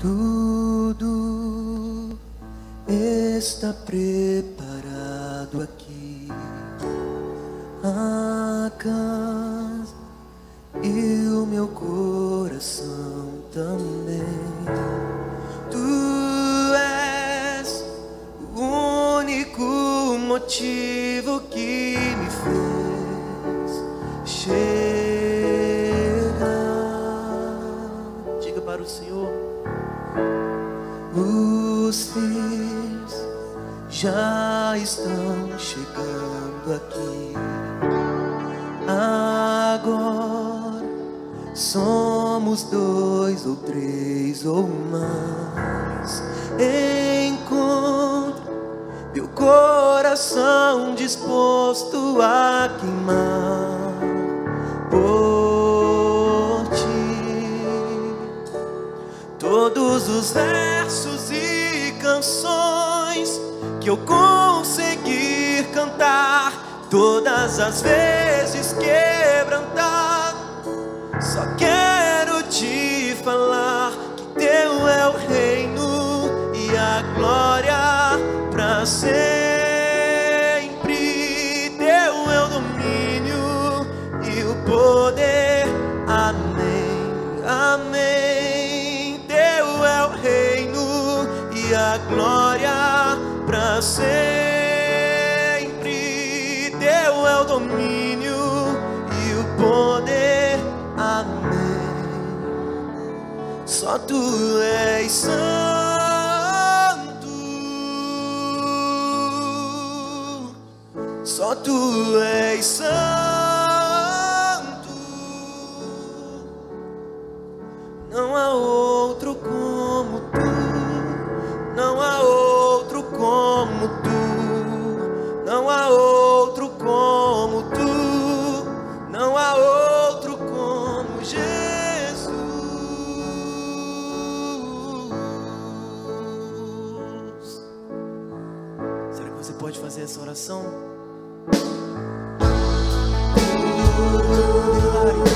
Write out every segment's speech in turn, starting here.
Tudo está preparado aqui. A casa e o meu coração também. Tu és o único motivo que me fez chegar. Diga para o Senhor. Os já estão chegando aqui. Agora somos dois ou três ou mais. Encontro meu coração disposto a queimar por ti. Todos os versos canções que eu conseguir cantar, todas as vezes quebrantar, só quero te falar que teu é o reino e a glória para sempre. Sempre. Teu é o domínio e o poder. Amém. Só tu és santo. Só tu és santo. Não há outro como fazer essa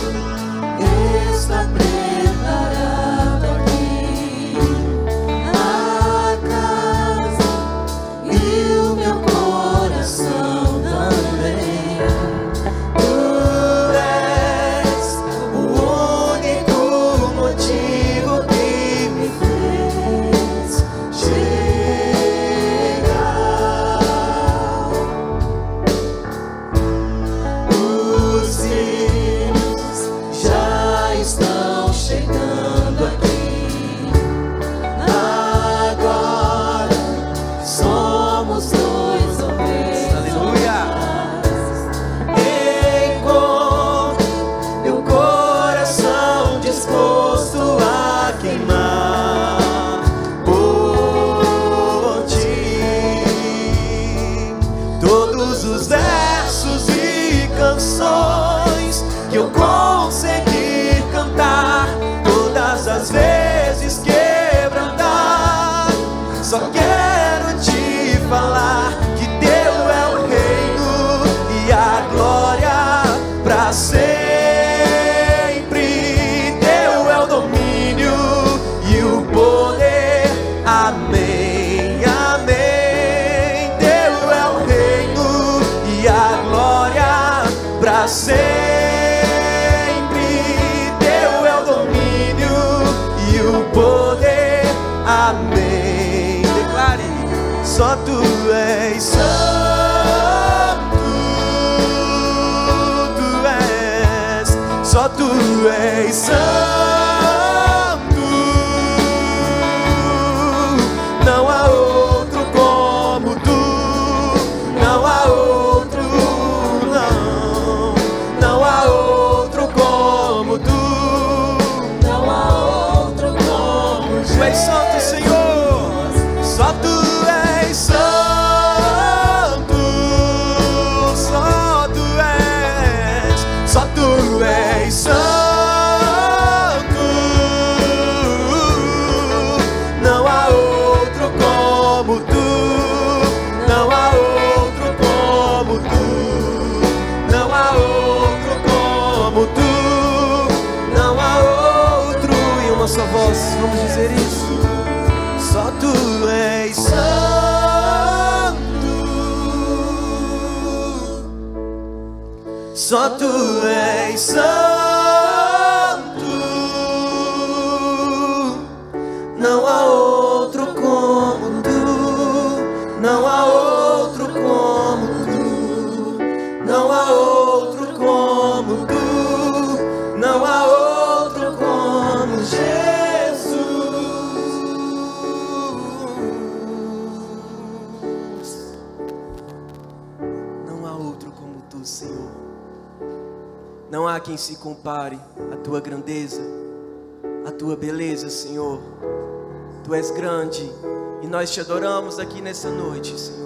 Amém. Declare, só tu és santo. Tu és, só tu és santo. não há outro. E uma só voz, vamos dizer isso. Só tu és santo. Só tu és santo. Não há outro como tu. Não há outro. Quem se compare à tua grandeza, à tua beleza, Senhor. Tu és grande e nós te adoramos aqui nessa noite, Senhor.